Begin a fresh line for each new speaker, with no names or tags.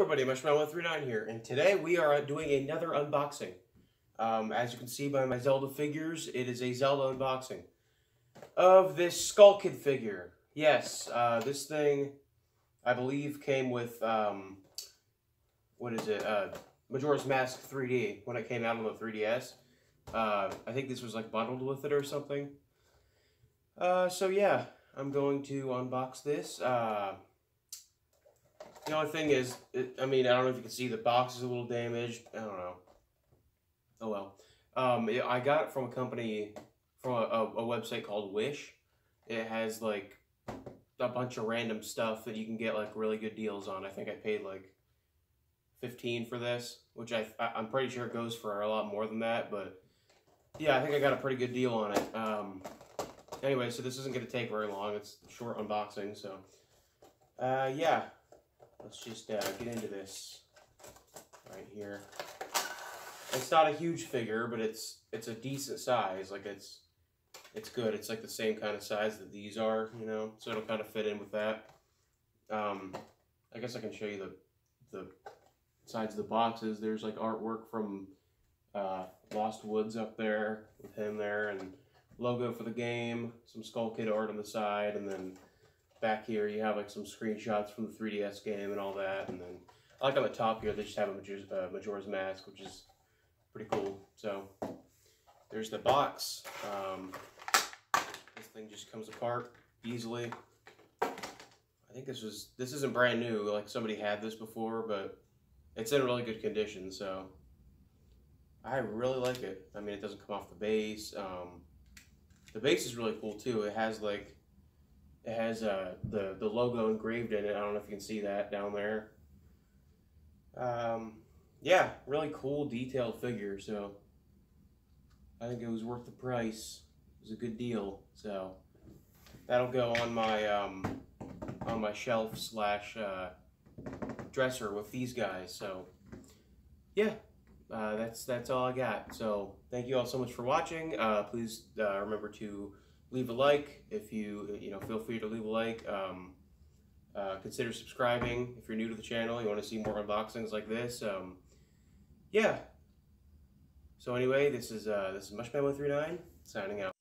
everybody, Mushman139 here, and today we are doing another unboxing. Um, as you can see by my Zelda figures, it is a Zelda unboxing of this Skull Kid figure. Yes, uh, this thing, I believe, came with, um, what is it, uh, Majora's Mask 3D, when it came out on the 3DS. Uh, I think this was, like, bundled with it or something. Uh, so yeah, I'm going to unbox this. The only thing is, it, I mean, I don't know if you can see the box is a little damaged. I don't know. Oh well. Um, it, I got it from a company, from a, a, a, website called Wish. It has like a bunch of random stuff that you can get like really good deals on. I think I paid like 15 for this, which I, I'm pretty sure it goes for a lot more than that, but yeah, I think I got a pretty good deal on it. Um, anyway, so this isn't going to take very long. It's short unboxing, so uh, yeah let's just uh, get into this right here. It's not a huge figure, but it's it's a decent size. Like it's it's good. It's like the same kind of size that these are, you know. So it'll kind of fit in with that. Um, I guess I can show you the the sides of the boxes. There's like artwork from uh, Lost Woods up there with him there, and logo for the game. Some Skull Kid art on the side, and then back here you have like some screenshots from the 3DS game and all that, and then I like on the top here they just have a Majora's, uh, Majora's Mask, which is pretty cool. So there's the box. Um, this thing just comes apart easily. I think this was this isn't brand new. Like somebody had this before, but it's in really good condition. So I really like it. I mean, it doesn't come off the base. Um, the base is really cool too. It has like it has uh, the, the logo engraved in it. I don't know if you can see that down there. Um, yeah, really cool detailed figure. So I think it was worth the price. It was a good deal. So that'll go on my um, on my shelf slash uh, dresser with these guys. So yeah, uh, that's that's all I got. So thank you all so much for watching. Uh, please uh, remember to leave a like. If you you know feel free to leave a like. Um, uh, consider subscribing if you're new to the channel. You want to see more unboxings like this um, yeah. So anyway this is uh, this is mushman139 signing out